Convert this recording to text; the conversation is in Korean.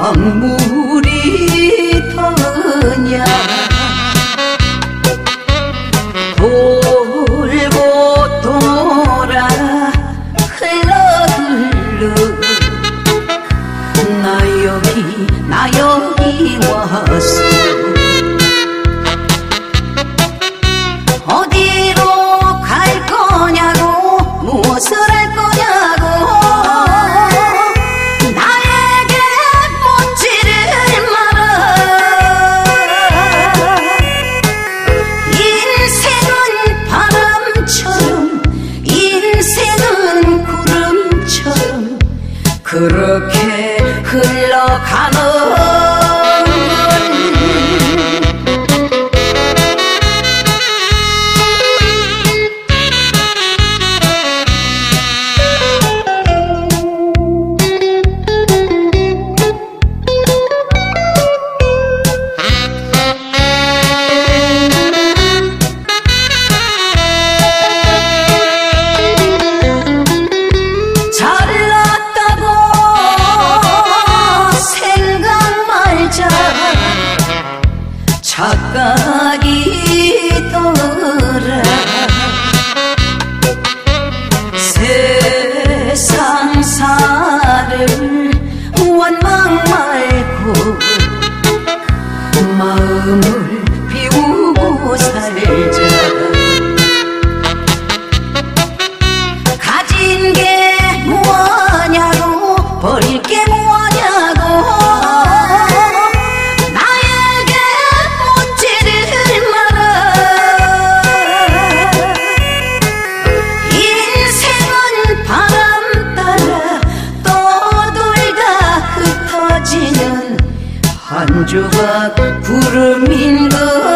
강물이 더냐? 돌고 돌아 흘러 흘러. 나 여기 나 여기 왔어. 어디 그렇게 흘러가는 세상사를 원망 말고 마음을 비우고 살자. 가진 게 뭐냐고 버릴 게 Mucuba kuru mingo